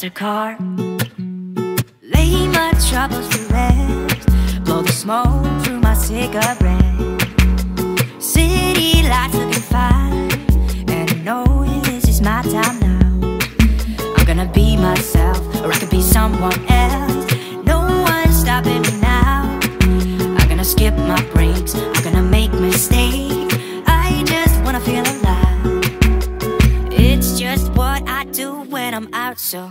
faster car. Lay my troubles to rest. Blow the smoke through my cigarette. City lights looking fine. And I know this is my time now. I'm gonna be myself, or I could be someone else. No one's stopping me now. I'm gonna skip my breaks. I'm gonna make mistakes. I just wanna feel alive. It's just what I do when I'm out, so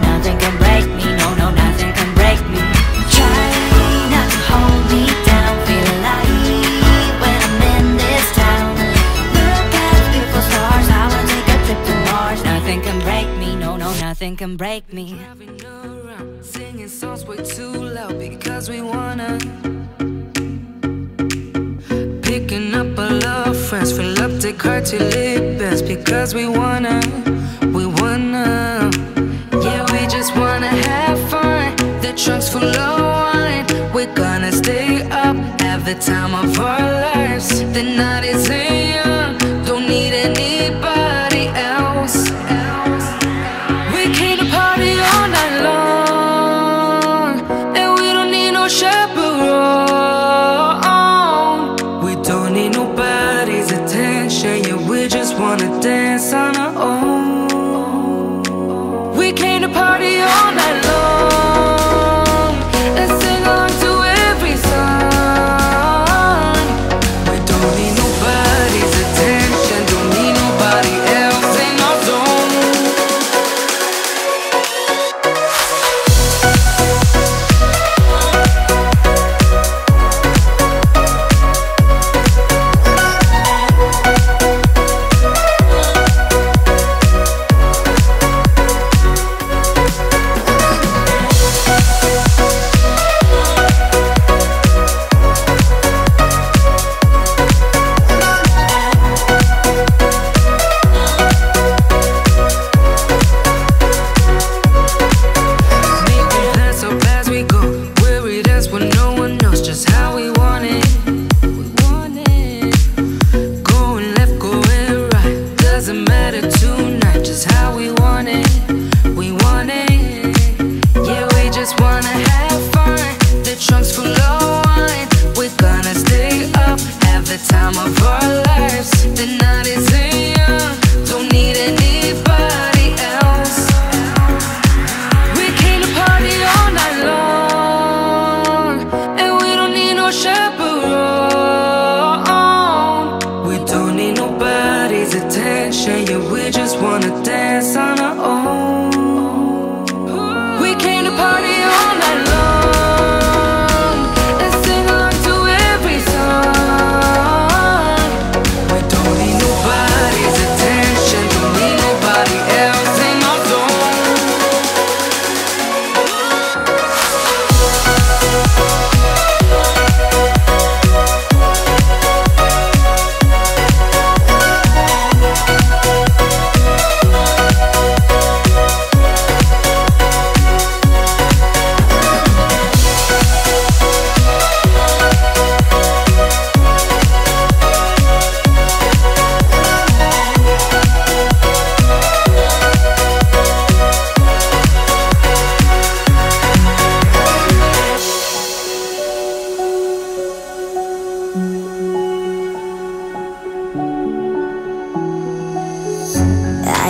Nothing can break me. No, no, nothing can break me. Try not to hold me down. Feel alive when I'm in this town. Look at those beautiful stars. I wanna take a trip to Mars. Nothing can break me. No, no, nothing can break me. Driving around, singing songs way too loud because we wanna. Picking up our friends, fill up the car till it bends because we wanna. Trunk's full of wine. We're gonna stay up, the time of our lives. The night is young,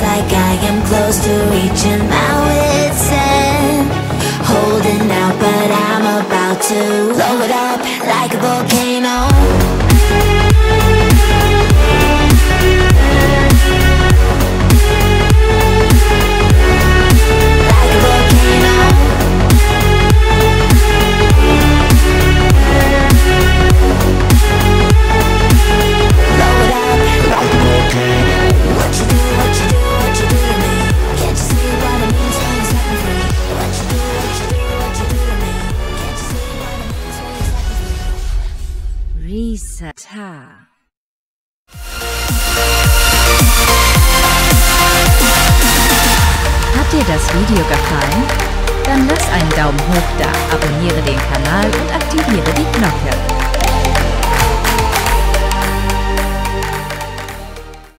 Like I am close to reaching my wit's end. Holding out, but I'm about to blow it up like a volcano. Risata. Hat dir das Video gefallen? Dann lass einen Daumen hoch da, abonniere den Kanal und aktiviere die Glocke.